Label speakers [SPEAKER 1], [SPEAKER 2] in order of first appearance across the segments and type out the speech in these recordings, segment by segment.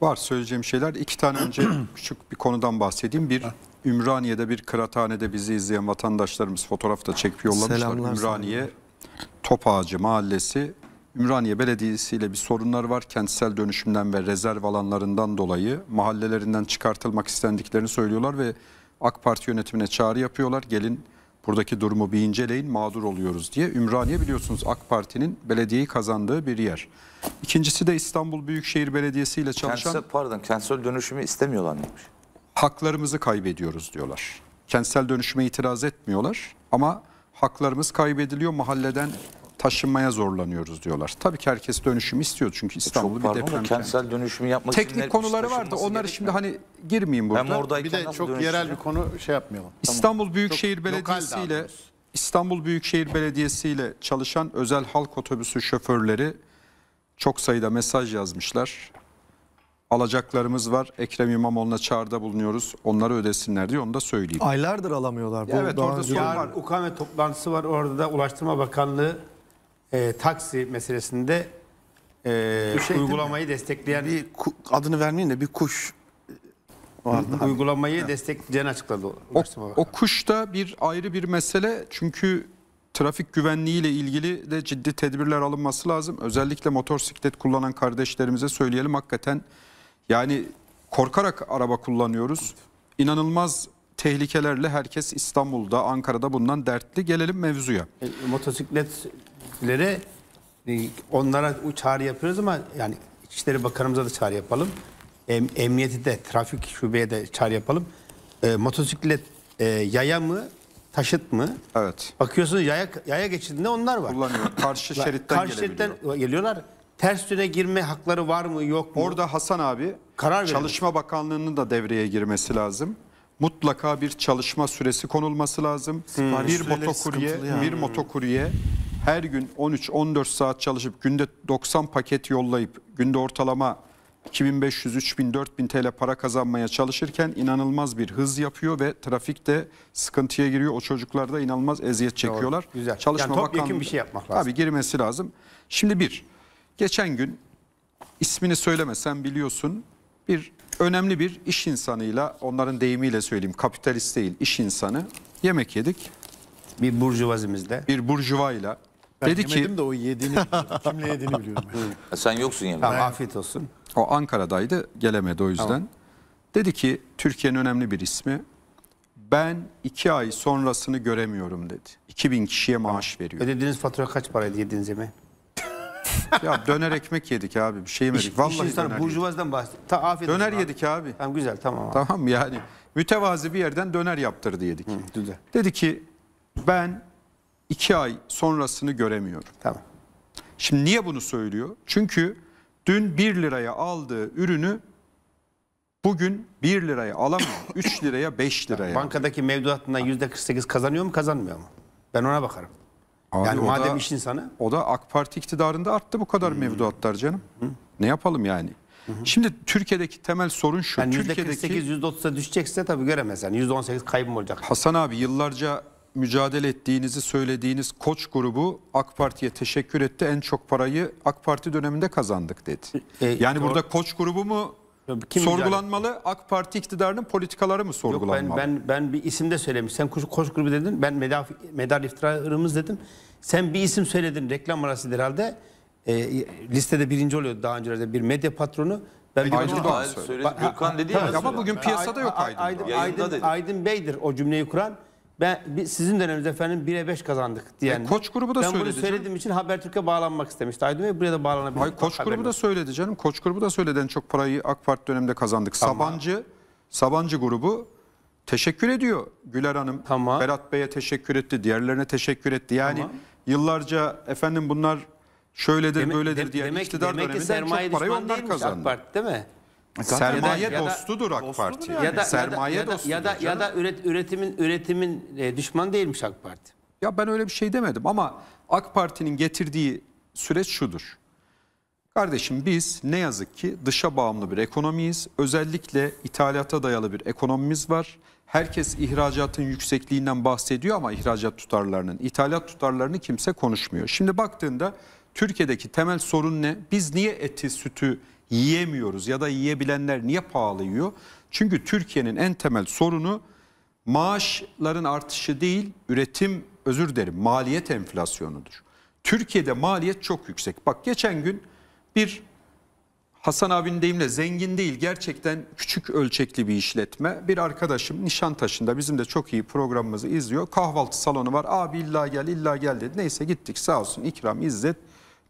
[SPEAKER 1] Var söyleyeceğim şeyler. İki tane önce küçük bir konudan bahsedeyim. Bir Ümraniye'de bir kıraathanede bizi izleyen vatandaşlarımız fotoğrafta çekip yollamışlar.
[SPEAKER 2] Selamlar,
[SPEAKER 1] Ümraniye Top Ağacı Mahallesi. Ümraniye Belediyesi ile bir sorunlar var. Kentsel dönüşümden ve rezerv alanlarından dolayı mahallelerinden çıkartılmak istendiklerini söylüyorlar ve AK Parti yönetimine çağrı yapıyorlar. Gelin buradaki durumu bir inceleyin mağdur oluyoruz diye. Ümraniye biliyorsunuz AK Parti'nin belediyeyi kazandığı bir yer. İkincisi de İstanbul Büyükşehir Belediyesi ile çalışan
[SPEAKER 3] Kentsel, pardon kentsel dönüşümü istemiyorlar mıymış?
[SPEAKER 1] haklarımızı kaybediyoruz diyorlar. Kentsel dönüşüme itiraz etmiyorlar ama haklarımız kaybediliyor mahalleden taşınmaya zorlanıyoruz diyorlar. Tabii ki herkes dönüşüm istiyor çünkü İstanbul
[SPEAKER 3] Çok
[SPEAKER 1] bir deprem
[SPEAKER 3] kentsel dönüşümü yapmak için
[SPEAKER 1] Teknik
[SPEAKER 3] ne-
[SPEAKER 1] konuları vardı. Onları şimdi hani girmeyeyim burada.
[SPEAKER 3] Hem oradayken
[SPEAKER 4] Bir de çok yerel bir konu şey yapmayalım.
[SPEAKER 1] İstanbul Büyükşehir
[SPEAKER 4] Çok
[SPEAKER 1] Belediyesi ile. İstanbul Büyükşehir Belediyesi ile çalışan özel halk otobüsü şoförleri çok sayıda mesaj yazmışlar. Alacaklarımız var. Ekrem İmamoğlu'na çağrıda bulunuyoruz. Onları ödesinler diye onu da söyleyeyim.
[SPEAKER 2] Aylardır alamıyorlar. Bu
[SPEAKER 1] Evet, orada sorun var.
[SPEAKER 5] UKM toplantısı var. Orada da Ulaştırma Bakanlığı e, taksi meselesinde e,
[SPEAKER 4] şey
[SPEAKER 5] uygulamayı destekleyen
[SPEAKER 4] Bir adını vermeyin de bir kuş vardı.
[SPEAKER 5] uygulamayı destekleyeceğini açıkladı
[SPEAKER 1] O, o kuş da bir ayrı bir mesele çünkü trafik güvenliği ile ilgili de ciddi tedbirler alınması lazım. Özellikle motosiklet kullanan kardeşlerimize söyleyelim hakikaten yani korkarak araba kullanıyoruz. İnanılmaz tehlikelerle herkes İstanbul'da, Ankara'da bundan dertli. Gelelim mevzuya.
[SPEAKER 5] E, motosikletlere e, onlara çağrı yapıyoruz ama yani İçişleri Bakanımıza da çağrı yapalım. Em, emniyeti de trafik şubeye de çağrı yapalım. E, motosiklet e, yaya mı taşıt mı?
[SPEAKER 1] Evet.
[SPEAKER 5] Bakıyorsunuz yaya, yaya geçidinde onlar var.
[SPEAKER 1] Kullanıyor. Karşı şeritten
[SPEAKER 5] Karşı şeritten geliyorlar. Ters yöne girme hakları var mı yok mu?
[SPEAKER 1] Orada Hasan abi
[SPEAKER 5] Karar verelim.
[SPEAKER 1] Çalışma Bakanlığı'nın da devreye girmesi lazım. Mutlaka bir çalışma süresi konulması lazım.
[SPEAKER 4] Sipariş
[SPEAKER 1] Bir motokurye,
[SPEAKER 4] sıkıntılı ya.
[SPEAKER 1] bir motokurye her gün 13-14 saat çalışıp günde 90 paket yollayıp günde ortalama 2500, 3000, 4000 TL para kazanmaya çalışırken inanılmaz bir hız yapıyor ve trafikte sıkıntıya giriyor. O çocuklar da inanılmaz eziyet çekiyorlar.
[SPEAKER 5] güzel.
[SPEAKER 1] Çalışma
[SPEAKER 5] Yani
[SPEAKER 1] Bakanlığı-
[SPEAKER 5] bir şey yapmak lazım.
[SPEAKER 1] Tabii girmesi lazım. Şimdi bir, geçen gün ismini söylemesem biliyorsun bir önemli bir iş insanıyla onların deyimiyle söyleyeyim kapitalist değil iş insanı yemek yedik
[SPEAKER 5] bir burjuvazimizde.
[SPEAKER 1] bir burjuvayla
[SPEAKER 4] Ben
[SPEAKER 1] dedi ki
[SPEAKER 4] yemedim de o yediğini. Kimle yediğini biliyorum. yani.
[SPEAKER 3] Sen yoksun yemeğe.
[SPEAKER 5] Tamam afiyet olsun.
[SPEAKER 1] o Ankara'daydı gelemedi o yüzden dedi ki Türkiye'nin önemli bir ismi ben iki ay sonrasını göremiyorum dedi 2000 kişiye maaş veriyor
[SPEAKER 5] Ödediğiniz fatura kaç paraydı yediğiniz yemeği?
[SPEAKER 1] ya döner ekmek yedik abi bir şey yemedik
[SPEAKER 5] İş,
[SPEAKER 1] vallahi
[SPEAKER 5] iş
[SPEAKER 1] döner
[SPEAKER 5] burjuvazdan bahsediyor. Ta, afiyet
[SPEAKER 1] döner
[SPEAKER 5] abi.
[SPEAKER 1] yedik abi
[SPEAKER 5] Tamam güzel tamam abi.
[SPEAKER 1] tamam yani mütevazi bir yerden döner yaptırdı yedik
[SPEAKER 5] Güzel.
[SPEAKER 1] Dedi ki ben iki ay sonrasını göremiyorum.
[SPEAKER 5] Tamam.
[SPEAKER 1] Şimdi niye bunu söylüyor? Çünkü dün 1 liraya aldığı ürünü bugün 1 liraya alamıyor. 3 liraya 5 liraya.
[SPEAKER 5] Bankadaki mevduatından yüzde 48 kazanıyor mu kazanmıyor mu? Ben ona bakarım.
[SPEAKER 1] Abi
[SPEAKER 5] yani madem
[SPEAKER 1] da-
[SPEAKER 5] iş insanı
[SPEAKER 1] O da AK Parti iktidarında arttı bu kadar mevduatlar canım. Ne yapalım yani? Şimdi Türkiye'deki temel sorun şu.
[SPEAKER 5] yani yüzde
[SPEAKER 1] Türkiye'deki
[SPEAKER 5] 48 yüzde 30'a düşecekse tabii göremez. Yani yüzde 18 kaybım olacak.
[SPEAKER 1] Hasan abi yıllarca mücadele ettiğinizi söylediğiniz Koç grubu AK Parti'ye teşekkür etti. En çok parayı AK Parti döneminde kazandık dedi.
[SPEAKER 5] E,
[SPEAKER 1] yani
[SPEAKER 5] doğru.
[SPEAKER 1] burada Koç grubu mu
[SPEAKER 5] Kim
[SPEAKER 1] sorgulanmalı, AK Parti iktidarının politikaları mı
[SPEAKER 5] Yok
[SPEAKER 1] sorgulanmalı?
[SPEAKER 5] ben, ben, ben bir isim de söylemiş. Sen koş grubu dedin. Ben medar, medar iftirarımız dedim. Sen bir isim söyledin. Reklam arası herhalde. E, listede birinci oluyordu daha öncelerde bir medya patronu. Ben bir
[SPEAKER 1] Aydın Doğan söyledi.
[SPEAKER 3] Gökhan dedi ya.
[SPEAKER 1] Ama bugün piyasada yok
[SPEAKER 5] Ay-
[SPEAKER 1] Aydın
[SPEAKER 5] Aydın, Aydın. Aydın Bey'dir o cümleyi kuran. Ben sizin döneminizde efendim 1'e 5 kazandık diyen.
[SPEAKER 1] E, Koç grubu da
[SPEAKER 5] ben
[SPEAKER 1] söyledi
[SPEAKER 5] bunu söylediğim için Habertürk'e bağlanmak istemişti. Aydın Bey buraya da bağlanabilir.
[SPEAKER 1] Hayır, Koç grubu da söyledi canım. Koç grubu da söyledi en çok parayı AK Parti döneminde kazandık. Sabancı, Sabancı grubu teşekkür ediyor. Güler Hanım,
[SPEAKER 5] Tamam.
[SPEAKER 1] Berat Bey'e teşekkür etti, diğerlerine teşekkür etti. Yani
[SPEAKER 5] Tamam.
[SPEAKER 1] yıllarca efendim bunlar şöyledir
[SPEAKER 5] Demek,
[SPEAKER 1] böyledir
[SPEAKER 5] de-
[SPEAKER 1] diye
[SPEAKER 5] demek,
[SPEAKER 1] iktidar
[SPEAKER 5] demek
[SPEAKER 1] döneminde en çok parayı onlar
[SPEAKER 5] değilmiş AK
[SPEAKER 1] kazandı.
[SPEAKER 5] Parti değil mi?
[SPEAKER 1] Sermaye
[SPEAKER 5] Ya da-
[SPEAKER 1] dostudur AK Parti.
[SPEAKER 4] yani.
[SPEAKER 5] Ya da,
[SPEAKER 1] Sermaye
[SPEAKER 5] ya da,
[SPEAKER 1] dostudur
[SPEAKER 5] ya da, ya da üret, üretimin üretimin e, düşman değilmiş AK Parti.
[SPEAKER 1] Ya ben öyle bir şey demedim ama AK Parti'nin getirdiği süreç şudur. Kardeşim biz ne yazık ki dışa bağımlı bir ekonomiyiz. Özellikle ithalata dayalı bir ekonomimiz var. Herkes ihracatın yüksekliğinden bahsediyor ama ihracat tutarlarının, ithalat tutarlarını kimse konuşmuyor. Şimdi baktığında Türkiye'deki temel sorun ne? Biz niye eti, sütü yiyemiyoruz ya da yiyebilenler niye pahalı yiyor? Çünkü Türkiye'nin en temel sorunu maaşların artışı değil, üretim özür dilerim maliyet enflasyonudur. Türkiye'de maliyet çok yüksek. Bak geçen gün bir Hasan abinin deyimle zengin değil gerçekten küçük ölçekli bir işletme. Bir arkadaşım Nişantaşı'nda bizim de çok iyi programımızı izliyor. Kahvaltı salonu var. Abi illa gel illa gel dedi. Neyse gittik sağ olsun ikram İzzet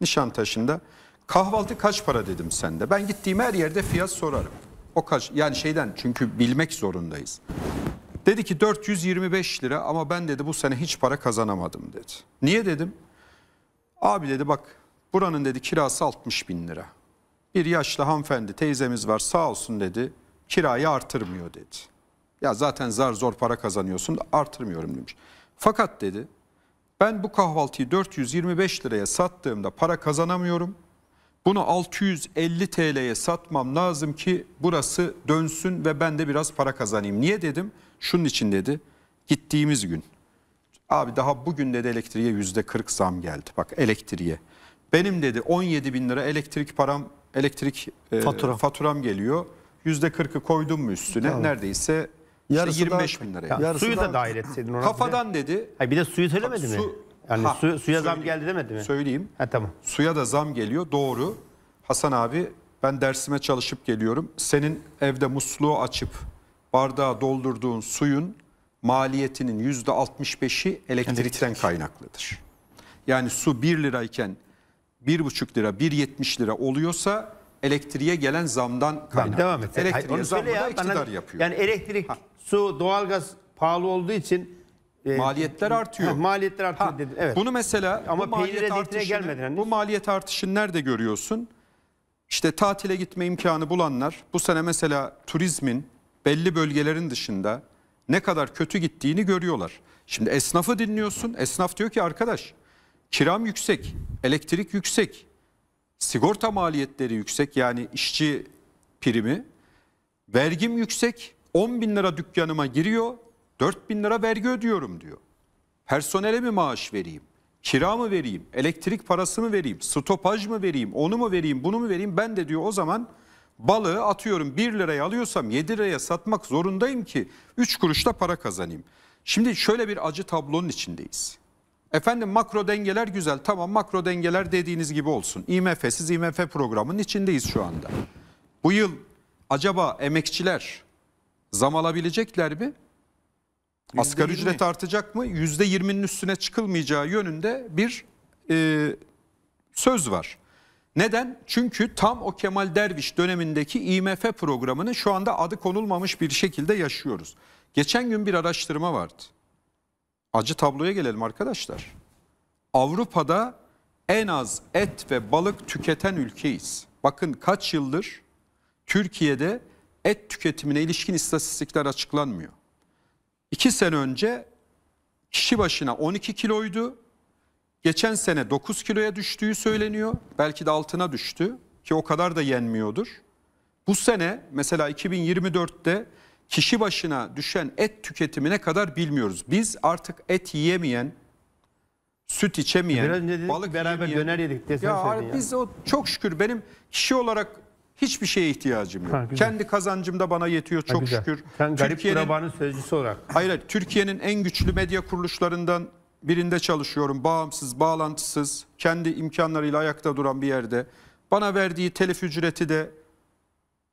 [SPEAKER 1] Nişantaşı'nda. Kahvaltı kaç para dedim sende. Ben gittiğim her yerde fiyat sorarım. O kaç yani şeyden çünkü bilmek zorundayız. Dedi ki 425 lira ama ben dedi bu sene hiç para kazanamadım dedi. Niye dedim? Abi dedi bak buranın dedi kirası 60 bin lira. Bir yaşlı hanımefendi teyzemiz var sağ olsun dedi kirayı artırmıyor dedi. Ya zaten zar zor para kazanıyorsun artırmıyorum demiş. Fakat dedi ben bu kahvaltıyı 425 liraya sattığımda para kazanamıyorum. Bunu 650 TL'ye satmam lazım ki burası dönsün ve ben de biraz para kazanayım. Niye dedim? Şunun için dedi. Gittiğimiz gün. Abi daha bugün dedi elektriğe yüzde 40 zam geldi. Bak elektriğe. Benim dedi 17 bin lira elektrik param, elektrik e,
[SPEAKER 4] Faturam.
[SPEAKER 1] faturam geliyor. Yüzde 40'ı koydum mu üstüne neredeyse işte
[SPEAKER 4] Yarısı
[SPEAKER 1] 25
[SPEAKER 4] da-
[SPEAKER 1] bin liraya.
[SPEAKER 5] Ya, suyu
[SPEAKER 4] da-
[SPEAKER 5] da dahil etseydin ona.
[SPEAKER 1] Kafadan dedi
[SPEAKER 5] Hayır, bir de suyu söylemedi mi?
[SPEAKER 1] Su-
[SPEAKER 5] Yani
[SPEAKER 1] Ha,
[SPEAKER 5] su- suya zam geldi demedi mi?
[SPEAKER 1] söyleyeyim.
[SPEAKER 5] Ha tamam.
[SPEAKER 1] Suya da zam geliyor doğru. Hasan abi ben dersime çalışıp geliyorum. Senin evde musluğu açıp bardağa doldurduğun suyun maliyetinin yüzde 65'i elektrikten kaynaklıdır. Yani su 1 lirayken 1,5 lira 1,70 lira oluyorsa elektriğe gelen zamdan kaynaklı.
[SPEAKER 5] devam et. Hayır,
[SPEAKER 1] Elektriğe
[SPEAKER 5] onu
[SPEAKER 1] zammı
[SPEAKER 5] söyle
[SPEAKER 1] da
[SPEAKER 5] ya.
[SPEAKER 1] iktidar
[SPEAKER 5] Bana-
[SPEAKER 1] yapıyor.
[SPEAKER 5] Yani elektrik, su, doğalgaz pahalı olduğu için e,
[SPEAKER 1] Maliyetler artıyor.
[SPEAKER 5] Ha, maliyetler artıyor
[SPEAKER 1] Ha,
[SPEAKER 5] dedin. Evet.
[SPEAKER 1] Bunu mesela
[SPEAKER 5] Ama
[SPEAKER 1] bu maliyet artışını-
[SPEAKER 5] gelmeden.
[SPEAKER 1] Bu maliyet artışını nerede görüyorsun? İşte tatile gitme imkanı bulanlar bu sene mesela turizmin belli bölgelerin dışında ne kadar kötü gittiğini görüyorlar. Şimdi esnafı dinliyorsun. Esnaf diyor ki arkadaş kiram yüksek, elektrik yüksek, sigorta maliyetleri yüksek yani işçi primi, vergim yüksek, 10 bin lira dükkanıma giriyor, 4 bin lira vergi ödüyorum diyor. Personele mi maaş vereyim? Kira mı vereyim? Elektrik parası mı vereyim? Stopaj mı vereyim? Onu mu vereyim? Bunu mu vereyim? Ben de diyor o zaman balığı atıyorum 1 liraya alıyorsam 7 liraya satmak zorundayım ki 3 kuruşta para kazanayım. Şimdi şöyle bir acı tablonun içindeyiz. Efendim makro dengeler güzel. Tamam makro dengeler dediğiniz gibi olsun. IMF'siz IMF programının içindeyiz şu anda. Bu yıl acaba emekçiler zam alabilecekler mi? Asgari
[SPEAKER 4] %20.
[SPEAKER 1] ücret artacak mı? %20'nin üstüne çıkılmayacağı yönünde bir e, söz var. Neden? Çünkü tam o Kemal Derviş dönemindeki IMF programını şu anda adı konulmamış bir şekilde yaşıyoruz. Geçen gün bir araştırma vardı. Acı tabloya gelelim arkadaşlar. Avrupa'da en az et ve balık tüketen ülkeyiz. Bakın kaç yıldır Türkiye'de et tüketimine ilişkin istatistikler açıklanmıyor. İki sene önce kişi başına 12 kiloydu. Geçen sene 9 kiloya düştüğü söyleniyor. Belki de altına düştü ki o kadar da yenmiyordur. Bu sene mesela 2024'te kişi başına düşen et tüketimine kadar bilmiyoruz. Biz artık et yiyemeyen, süt içemeyen,
[SPEAKER 5] Biraz önce dedik
[SPEAKER 1] balık
[SPEAKER 5] beraber
[SPEAKER 1] yiyemeyen-
[SPEAKER 5] döner yedik diye sen
[SPEAKER 1] ya,
[SPEAKER 5] söyledin ya.
[SPEAKER 1] biz o çok şükür benim kişi olarak hiçbir şeye ihtiyacım yok.
[SPEAKER 5] Ha, güzel.
[SPEAKER 1] Kendi kazancım da bana yetiyor
[SPEAKER 5] Ha,
[SPEAKER 1] çok
[SPEAKER 5] güzel.
[SPEAKER 1] şükür.
[SPEAKER 5] Sen garip
[SPEAKER 1] Türkiye'nin-
[SPEAKER 5] kurabanın sözcüsü olarak.
[SPEAKER 1] Hayır, hayır, Türkiye'nin en güçlü medya kuruluşlarından birinde çalışıyorum. Bağımsız, bağlantısız, kendi imkanlarıyla ayakta duran bir yerde. Bana verdiği telif ücreti de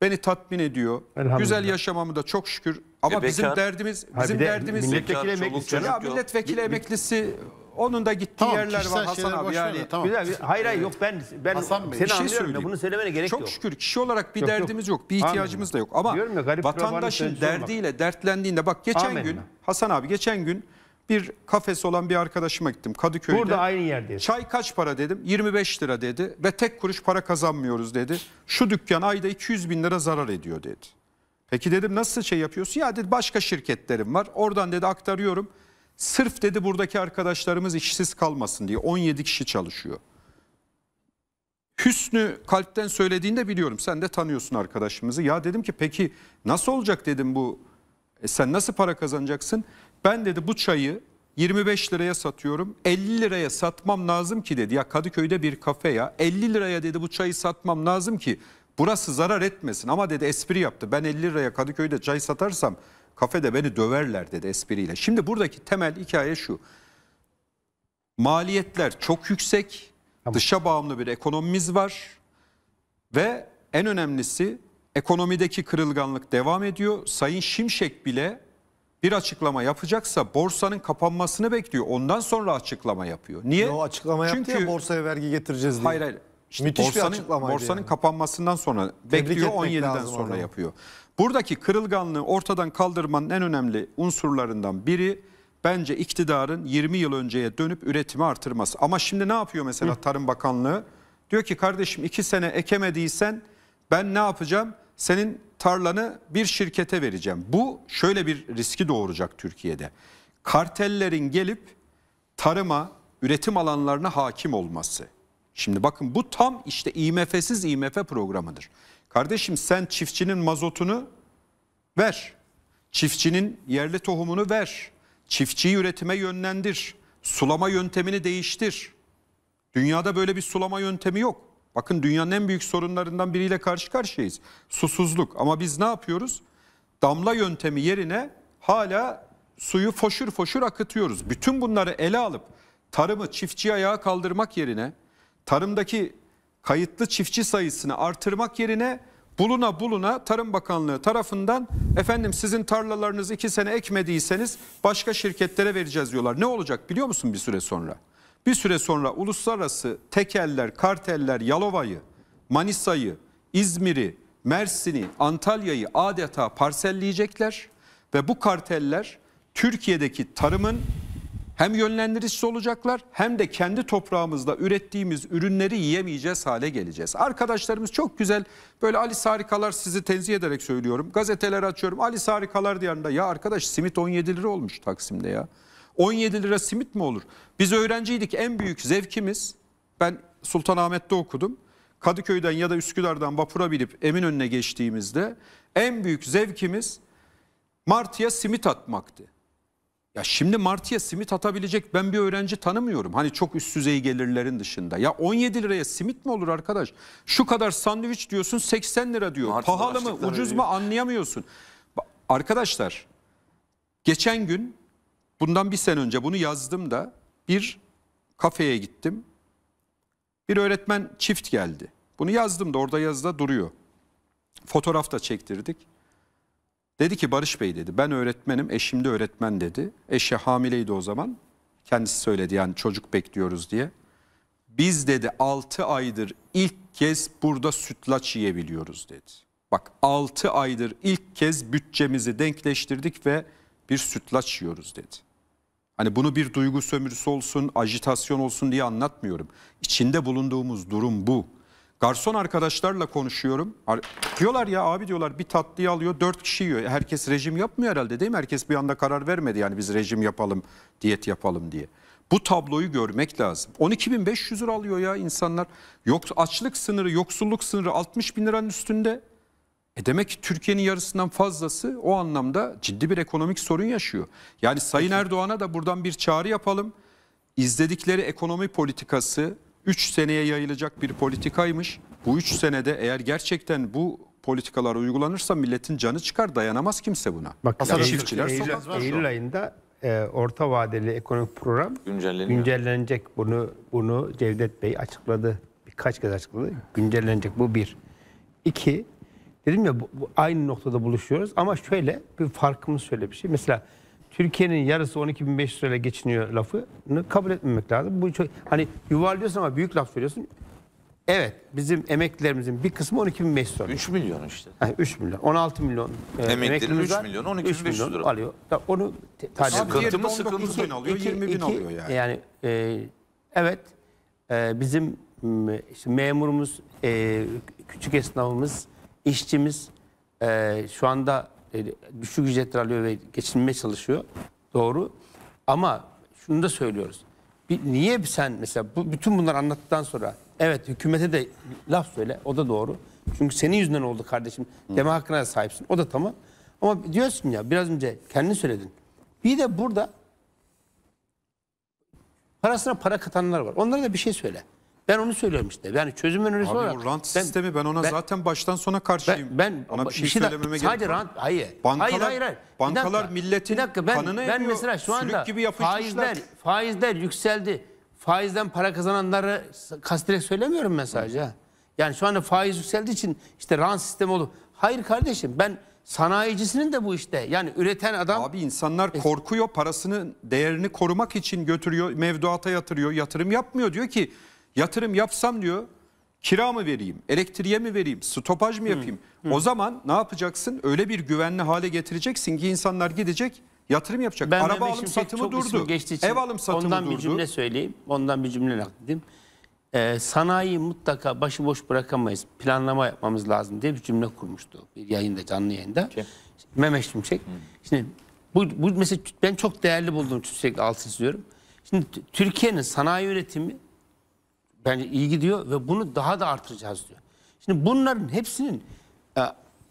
[SPEAKER 1] beni tatmin ediyor. Güzel yaşamamı da çok şükür. Ama
[SPEAKER 3] E,
[SPEAKER 1] bizim
[SPEAKER 3] bekar-
[SPEAKER 1] derdimiz,
[SPEAKER 5] Ha,
[SPEAKER 1] bizim
[SPEAKER 5] de
[SPEAKER 1] derdimiz
[SPEAKER 5] milletvekili emeklisi.
[SPEAKER 1] ya milletvekili emeklisi onun da gittiği
[SPEAKER 4] Tamam,
[SPEAKER 1] yerler
[SPEAKER 4] kişisel
[SPEAKER 1] var Hasan
[SPEAKER 4] şeyleri
[SPEAKER 1] abi
[SPEAKER 4] boş ver
[SPEAKER 1] yani.
[SPEAKER 4] de, tamam.
[SPEAKER 5] Bir- hayır hayır yok ben ben
[SPEAKER 4] Hasan Bey,
[SPEAKER 5] seni
[SPEAKER 4] bir şey
[SPEAKER 5] anlıyorum da
[SPEAKER 1] söyleyeyim.
[SPEAKER 5] bunu söylemene gerek
[SPEAKER 1] Çok
[SPEAKER 5] yok.
[SPEAKER 1] şükür kişi olarak bir
[SPEAKER 5] Yok, yok.
[SPEAKER 1] derdimiz yok, bir ihtiyacımız
[SPEAKER 5] Amenna.
[SPEAKER 1] da yok. Ama
[SPEAKER 5] Diyorum ya, garip kurbanın
[SPEAKER 1] vatandaşın
[SPEAKER 5] olmak.
[SPEAKER 1] derdiyle dertlendiğinde bak geçen
[SPEAKER 5] Amenna.
[SPEAKER 1] gün Hasan abi geçen gün bir kafesi olan bir arkadaşıma gittim Kadıköy'de.
[SPEAKER 5] Burada aynı yerdeyiz.
[SPEAKER 1] Çay kaç para dedim 25 lira dedi ve tek kuruş para kazanmıyoruz dedi. Şu dükkan ayda 200 bin lira zarar ediyor dedi. Peki dedim nasıl şey yapıyorsun? Ya dedi başka şirketlerim var oradan dedi aktarıyorum. Sırf dedi buradaki arkadaşlarımız işsiz kalmasın diye 17 kişi çalışıyor. Hüsnü kalpten söylediğinde biliyorum. Sen de tanıyorsun arkadaşımızı. Ya dedim ki peki nasıl olacak dedim bu. E sen nasıl para kazanacaksın? Ben dedi bu çayı 25 liraya satıyorum. 50 liraya satmam lazım ki dedi. Ya Kadıköy'de bir kafe ya. 50 liraya dedi bu çayı satmam lazım ki Burası zarar etmesin ama dedi espri yaptı. Ben 50 liraya Kadıköy'de çay satarsam kafede beni döverler dedi espriyle. Şimdi buradaki temel hikaye şu. Maliyetler çok yüksek. Dışa bağımlı bir ekonomimiz var. Ve en önemlisi ekonomideki kırılganlık devam ediyor. Sayın Şimşek bile bir açıklama yapacaksa borsanın kapanmasını bekliyor. Ondan sonra açıklama yapıyor. Niye?
[SPEAKER 2] O açıklama yaptı
[SPEAKER 1] Çünkü
[SPEAKER 2] ya borsaya vergi getireceğiz diye.
[SPEAKER 1] Hayır hayır. İşte
[SPEAKER 2] Müthiş bir
[SPEAKER 1] borsanın,
[SPEAKER 2] açıklamaydı
[SPEAKER 1] Borsanın
[SPEAKER 2] yani.
[SPEAKER 1] kapanmasından sonra
[SPEAKER 2] Tebrik
[SPEAKER 1] bekliyor
[SPEAKER 2] etmek
[SPEAKER 1] 17'den
[SPEAKER 2] lazım
[SPEAKER 1] sonra
[SPEAKER 2] adamı.
[SPEAKER 1] yapıyor. Buradaki kırılganlığı ortadan kaldırmanın en önemli unsurlarından biri bence iktidarın 20 yıl önceye dönüp üretimi artırması. Ama şimdi ne yapıyor mesela Tarım Bakanlığı? Diyor ki kardeşim iki sene ekemediysen ben ne yapacağım? Senin tarlanı bir şirkete vereceğim. Bu şöyle bir riski doğuracak Türkiye'de. Kartellerin gelip tarıma, üretim alanlarına hakim olması. Şimdi bakın bu tam işte IMF'siz IMF programıdır. Kardeşim sen çiftçinin mazotunu ver. Çiftçinin yerli tohumunu ver. Çiftçiyi üretime yönlendir. Sulama yöntemini değiştir. Dünyada böyle bir sulama yöntemi yok. Bakın dünyanın en büyük sorunlarından biriyle karşı karşıyayız. Susuzluk. Ama biz ne yapıyoruz? Damla yöntemi yerine hala suyu foşur foşur akıtıyoruz. Bütün bunları ele alıp tarımı çiftçi ayağa kaldırmak yerine tarımdaki kayıtlı çiftçi sayısını artırmak yerine buluna buluna Tarım Bakanlığı tarafından efendim sizin tarlalarınızı iki sene ekmediyseniz başka şirketlere vereceğiz diyorlar. Ne olacak biliyor musun bir süre sonra? Bir süre sonra uluslararası tekeller, karteller Yalova'yı, Manisa'yı, İzmir'i, Mersin'i, Antalya'yı adeta parselleyecekler ve bu karteller Türkiye'deki tarımın hem yönlendiricisi olacaklar hem de kendi toprağımızda ürettiğimiz ürünleri yiyemeyeceğiz hale geleceğiz. Arkadaşlarımız çok güzel böyle Ali Sarikalar sizi tenzih ederek söylüyorum. Gazeteler açıyorum Ali Sarikalar diyarında ya arkadaş simit 17 lira olmuş Taksim'de ya. 17 lira simit mi olur? Biz öğrenciydik en büyük zevkimiz ben Sultanahmet'te okudum. Kadıköy'den ya da Üsküdar'dan vapura binip Eminönü'ne geçtiğimizde en büyük zevkimiz martıya simit atmaktı. Ya şimdi martıya simit atabilecek ben bir öğrenci tanımıyorum. Hani çok üst düzey gelirlerin dışında. Ya 17 liraya simit mi olur arkadaş? Şu kadar sandviç diyorsun 80 lira diyor.
[SPEAKER 3] Martı
[SPEAKER 1] Pahalı mı ucuz mu anlayamıyorsun. Arkadaşlar geçen gün bundan bir sene önce bunu yazdım da bir kafeye gittim. Bir öğretmen çift geldi. Bunu yazdım da orada yazıda duruyor. Fotoğraf da çektirdik. Dedi ki Barış Bey dedi ben öğretmenim eşim de öğretmen dedi. Eşi hamileydi o zaman. Kendisi söyledi yani çocuk bekliyoruz diye. Biz dedi 6 aydır ilk kez burada sütlaç yiyebiliyoruz dedi. Bak 6 aydır ilk kez bütçemizi denkleştirdik ve bir sütlaç yiyoruz dedi. Hani bunu bir duygu sömürüsü olsun, ajitasyon olsun diye anlatmıyorum. İçinde bulunduğumuz durum bu. Garson arkadaşlarla konuşuyorum. Ar- Diyorlar ya abi diyorlar bir tatlıyı alıyor dört kişi yiyor. Herkes rejim yapmıyor herhalde değil mi? Herkes bir anda karar vermedi yani biz rejim yapalım, diyet yapalım diye. Bu tabloyu görmek lazım. 12.500 lira alıyor ya insanlar. Yok, açlık sınırı, yoksulluk sınırı 60 bin liranın üstünde. E demek ki Türkiye'nin yarısından fazlası o anlamda ciddi bir ekonomik sorun yaşıyor. Yani Sayın Erdoğan'a da buradan bir çağrı yapalım. İzledikleri ekonomi politikası 3 seneye yayılacak bir politikaymış. Bu 3 senede eğer gerçekten bu politikalar uygulanırsa milletin canı çıkar dayanamaz kimse buna.
[SPEAKER 5] Bak
[SPEAKER 1] Yani
[SPEAKER 5] Eylül-
[SPEAKER 1] çiftçiler
[SPEAKER 5] Eylül,
[SPEAKER 1] an.
[SPEAKER 5] Eylül ayında e, orta vadeli ekonomik program güncellenecek. Bunu bunu Cevdet Bey açıkladı. Birkaç kez açıkladı. Güncellenecek bu bir. İki, dedim ya bu, bu aynı noktada buluşuyoruz ama şöyle bir farkımız şöyle bir şey. Mesela Türkiye'nin yarısı 12.500 lirayla geçiniyor lafını kabul etmemek lazım. Bu çok, hani yuvarlıyorsun ama büyük laf söylüyorsun. Evet bizim emeklilerimizin bir kısmı 12.500 lira.
[SPEAKER 3] 3 milyon işte.
[SPEAKER 5] Yani 3 milyon, 16 milyon. e, emeklimiz
[SPEAKER 3] 3
[SPEAKER 5] var.
[SPEAKER 3] milyon, 12.500
[SPEAKER 5] 3 milyon
[SPEAKER 3] lira.
[SPEAKER 5] alıyor. Da Onu
[SPEAKER 1] de
[SPEAKER 3] Sıkıntı mı,
[SPEAKER 1] 19
[SPEAKER 3] sıkıntı
[SPEAKER 1] bin alıyor, 20 bin
[SPEAKER 5] İki-
[SPEAKER 1] alıyor yani.
[SPEAKER 5] Yani e, evet e, bizim işte memurumuz, e, küçük esnafımız, işçimiz e, şu anda e, düşük ücretler alıyor ve geçinmeye çalışıyor. Doğru. Ama şunu da söylüyoruz. Bir, niye sen mesela bu, bütün bunları anlattıktan sonra evet hükümete de laf söyle o da doğru. Çünkü senin yüzünden oldu kardeşim. Deme hakkına da sahipsin. O da tamam. Ama diyorsun ya biraz önce kendin söyledin. Bir de burada Parasına para katanlar var. Onlara da bir şey söyle. Ben onu söylüyorum işte. Yani çözüm önerisi
[SPEAKER 1] Abi
[SPEAKER 5] olarak.
[SPEAKER 1] o rant
[SPEAKER 5] ben-
[SPEAKER 1] sistemi ben ona
[SPEAKER 5] ben-
[SPEAKER 1] zaten baştan sona karşıyım.
[SPEAKER 5] ben, ben
[SPEAKER 1] ona bir şey
[SPEAKER 5] daha-
[SPEAKER 1] söylememe
[SPEAKER 5] sadece
[SPEAKER 1] gerek var.
[SPEAKER 5] rant hayır.
[SPEAKER 1] Bankalar-
[SPEAKER 5] hayır hayır hayır. Bir
[SPEAKER 1] bankalar
[SPEAKER 5] dakika,
[SPEAKER 1] milletin
[SPEAKER 5] bir dakika, ben,
[SPEAKER 1] kanını
[SPEAKER 5] ben
[SPEAKER 1] emiyor,
[SPEAKER 5] mesela şu
[SPEAKER 1] sülük
[SPEAKER 5] anda
[SPEAKER 1] gibi
[SPEAKER 5] faizler faizler yükseldi. Faizden para kazananları kastederek söylemiyorum ben sadece. ha. Yani şu anda faiz yükseldiği için işte rant sistemi oldu. Hayır kardeşim ben sanayicisinin de bu işte. Yani üreten adam
[SPEAKER 1] Abi insanlar korkuyor parasının değerini korumak için götürüyor mevduata yatırıyor yatırım yapmıyor diyor ki yatırım yapsam diyor kira mı vereyim elektriğe mi vereyim stopaj mı yapayım o zaman ne yapacaksın öyle bir güvenli hale getireceksin ki insanlar gidecek yatırım yapacak
[SPEAKER 5] Ben
[SPEAKER 1] araba alım
[SPEAKER 5] Şimşek
[SPEAKER 1] satımı durdu ev alım satımı
[SPEAKER 5] ondan bir
[SPEAKER 1] durdu
[SPEAKER 5] cümle söyleyeyim. Ondan bir cümle nakledeyim. Ee, sanayiyi mutlaka başıboş bırakamayız. Planlama yapmamız lazım diye bir cümle kurmuştu. Bir yayında, canlı yayında. Mehmet Şimşek. Şimdi bu, bu mesela ben çok değerli bulduğum sürekli altını çiziyorum. Şimdi Türkiye'nin sanayi üretimi bence iyi gidiyor ve bunu daha da artıracağız diyor. Şimdi bunların hepsinin e,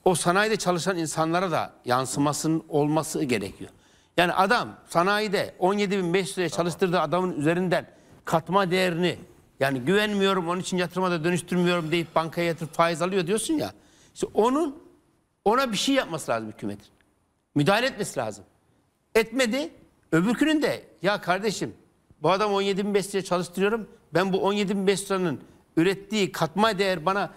[SPEAKER 5] o sanayide çalışan insanlara da yansımasının olması gerekiyor. Yani adam sanayide 17.500 liraya çalıştırdığı adamın üzerinden katma değerini yani güvenmiyorum onun için yatırıma da dönüştürmüyorum deyip bankaya yatırıp faiz alıyor diyorsun ya. İşte onun ona bir şey yapması lazım hükümetin. Müdahale etmesi lazım. Etmedi. Öbürkünün de ya kardeşim bu adam 17 bin liraya çalıştırıyorum. Ben bu 17 bin liranın ürettiği katma değer bana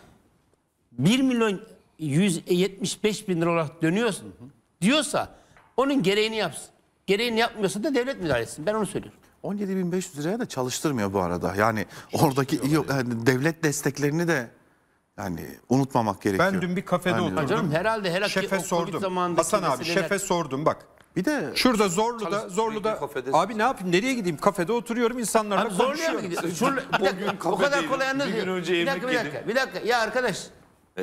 [SPEAKER 5] 1 milyon 175 bin lira olarak dönüyorsun diyorsa onun gereğini yapsın. Gereğini yapmıyorsa da devlet müdahale etsin. Ben onu söylüyorum.
[SPEAKER 4] 17.500 liraya da çalıştırmıyor bu arada. Yani oradaki yok, yani devlet desteklerini de yani unutmamak gerekiyor.
[SPEAKER 1] ben dün bir kafede
[SPEAKER 4] Yani-
[SPEAKER 1] oturdum
[SPEAKER 5] Canım herhalde herhalde
[SPEAKER 1] şefe sordum Hasan abi şefe sordum bak
[SPEAKER 4] Bir de
[SPEAKER 1] Şurada Zorlu'da, Zorlu'da abi ne yapayım nereye gideyim kafede oturuyorum insanlarla
[SPEAKER 5] Abi
[SPEAKER 1] konuşuyorum.
[SPEAKER 5] bir dakika, o kadar kolay anladın.
[SPEAKER 3] Bir gün önce
[SPEAKER 5] bir dakika, bir dakika, bir dakika. Ya arkadaş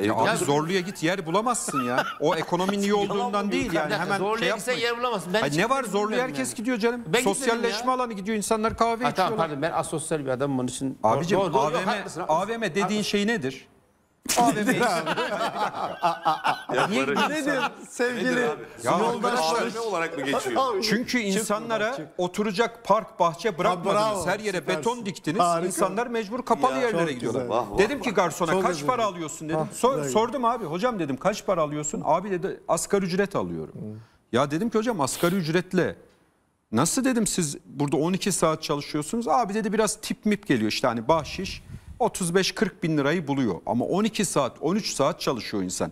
[SPEAKER 1] Ya abi
[SPEAKER 5] Ya-
[SPEAKER 1] Zorlu'ya git yer bulamazsın ya. O ekonominin iyi olduğundan değil yani
[SPEAKER 5] dakika,
[SPEAKER 1] hemen
[SPEAKER 5] zorluya
[SPEAKER 1] şey
[SPEAKER 5] gitsen yer bulamazsın. Ben
[SPEAKER 1] Hayır, ne var Zorlu'ya herkes
[SPEAKER 5] yani.
[SPEAKER 1] gidiyor canım.
[SPEAKER 5] Ben
[SPEAKER 1] Sosyalleşme
[SPEAKER 5] ya.
[SPEAKER 1] alanı gidiyor insanlar kahve
[SPEAKER 5] Ha, tamam
[SPEAKER 1] içiyorlar.
[SPEAKER 5] pardon ben asosyal bir adamım onun için.
[SPEAKER 1] Abicim
[SPEAKER 5] Doğru, doğru,
[SPEAKER 1] AVM,
[SPEAKER 5] haklısın, haklısın.
[SPEAKER 1] AVM dediğin şey nedir? AVM
[SPEAKER 2] Nedir sevgili
[SPEAKER 1] Ya arkadaşlar
[SPEAKER 3] AVM olarak mı geçiyor?
[SPEAKER 1] çünkü insanlara oturacak park bahçe bırakmadınız.
[SPEAKER 2] bravo,
[SPEAKER 1] Her yere
[SPEAKER 2] süpersin.
[SPEAKER 1] beton diktiniz.
[SPEAKER 2] Harika.
[SPEAKER 1] İnsanlar mecbur kapalı yerlere gidiyorlar.
[SPEAKER 2] güzel.
[SPEAKER 3] Vah, vah,
[SPEAKER 1] dedim ki garsona
[SPEAKER 2] Çok
[SPEAKER 1] kaç
[SPEAKER 2] özür
[SPEAKER 1] para
[SPEAKER 2] dilerim.
[SPEAKER 1] alıyorsun dedim. So- sordum abi hocam dedim kaç para alıyorsun? Abi dedi asgari ücret alıyorum. Ya dedim ki hocam asgari ücretle Nasıl dedim siz burada 12 saat çalışıyorsunuz? Abi dedi biraz tip mip geliyor işte hani bahşiş 35-40 bin lirayı buluyor. Ama 12 saat 13 saat çalışıyor insan.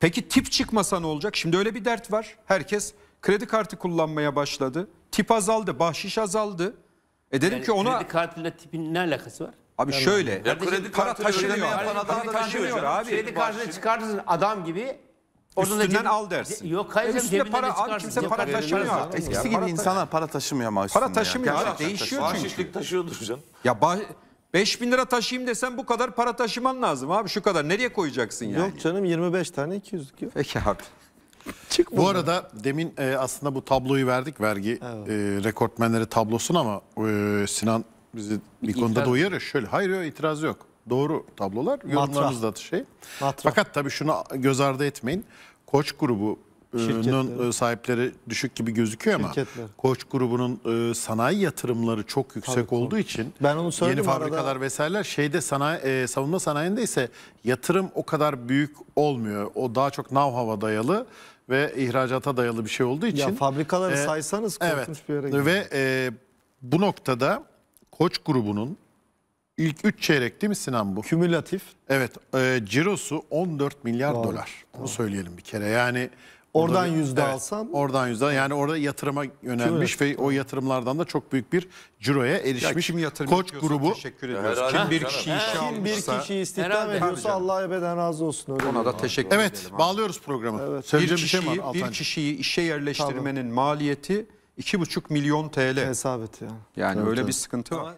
[SPEAKER 1] Peki tip çıkmasa ne olacak? Şimdi öyle bir dert var. Herkes kredi kartı kullanmaya başladı. Tip azaldı, bahşiş azaldı. E dedim
[SPEAKER 5] Yani
[SPEAKER 1] ki ona
[SPEAKER 5] Kredi kartıyla tipin ne alakası var?
[SPEAKER 1] abi şöyle
[SPEAKER 3] Ya kredi
[SPEAKER 1] para taşınıyor. Para
[SPEAKER 3] da
[SPEAKER 1] taşınıyor
[SPEAKER 3] taşıyor
[SPEAKER 1] abi.
[SPEAKER 5] Kredi kartını çıkartırsın adam gibi. oradan da
[SPEAKER 1] Üstünden
[SPEAKER 5] cebi-
[SPEAKER 1] al dersin.
[SPEAKER 5] Yok hayır
[SPEAKER 1] E üstüne para-
[SPEAKER 5] çıkarsın.
[SPEAKER 1] kimse para taşımıyor artık
[SPEAKER 4] eskisi gibi insanlar para taşımıyor ama
[SPEAKER 1] Para taşımıyor
[SPEAKER 4] ya.
[SPEAKER 1] değişiyor çünkü.
[SPEAKER 3] Bağışıklık taşıyordur canım.
[SPEAKER 1] Ya bah- 5 bin lira taşıyayım desen bu kadar para taşıman lazım abi şu kadar. Nereye koyacaksın yani?
[SPEAKER 2] Yok canım 25 tane 200'lük yok.
[SPEAKER 1] Peki abi.
[SPEAKER 6] Bu arada demin e, aslında bu tabloyu verdik vergi e, rekortmenleri tablosunu ama e, Sinan bizi bir konuda da uyarıyor. Şöyle hayır yok itiraz yok. Doğru tablolar. Yorumlarınız da şey.
[SPEAKER 2] Matrah.
[SPEAKER 6] Fakat tabii şunu göz ardı etmeyin. Koç grubunun
[SPEAKER 2] Şirketleri.
[SPEAKER 6] e, sahipleri düşük gibi gözüküyor ama
[SPEAKER 2] Şirketler.
[SPEAKER 6] Koç grubunun e, sanayi yatırımları çok yüksek olduğu için
[SPEAKER 2] Ben onu
[SPEAKER 6] yeni
[SPEAKER 2] arada.
[SPEAKER 6] fabrikalar vesaireler şeyde sanayi e, savunma sanayinde ise yatırım o kadar büyük olmuyor. O daha çok know-how'a dayalı ve ihracata dayalı bir şey olduğu için.
[SPEAKER 2] Ya fabrikaları
[SPEAKER 6] e,
[SPEAKER 2] saysanız korkunç
[SPEAKER 6] evet.
[SPEAKER 2] bir yere gidiyor.
[SPEAKER 6] Ve e, bu noktada Koç grubunun ilk 3 çeyrek değil mi Sinan bu?
[SPEAKER 2] Kümülatif.
[SPEAKER 6] Evet, e, cirosu 14 milyar dolar. Bunu söyleyelim bir kere. Yani
[SPEAKER 2] Oradan
[SPEAKER 6] orada bir-
[SPEAKER 2] yüzde alsan-
[SPEAKER 6] oradan yüzde yani orada yatırıma yönelmiş ve o yatırımlardan da çok büyük bir ciroya
[SPEAKER 1] Ya
[SPEAKER 6] erişmiş.
[SPEAKER 1] kim yatırım
[SPEAKER 6] Koç grubu
[SPEAKER 1] teşekkür ediyoruz.
[SPEAKER 3] herhalde
[SPEAKER 1] Kim bir kişi işe
[SPEAKER 2] Kim bir
[SPEAKER 1] almışsa
[SPEAKER 2] kişi istihdam ediyorsa Allah ebeden razı olsun. Öyle
[SPEAKER 1] ona da teşekkür
[SPEAKER 6] Evet,
[SPEAKER 1] edelim.
[SPEAKER 6] bağlıyoruz programı.
[SPEAKER 1] Bir
[SPEAKER 6] Söyleyeceğim bir şey
[SPEAKER 1] kişiyi,
[SPEAKER 6] var
[SPEAKER 1] bir kişiyi işe yerleştirmenin maliyeti 2,5 milyon TL.
[SPEAKER 2] Hesap et yani.
[SPEAKER 1] Yani öyle bir sıkıntı var.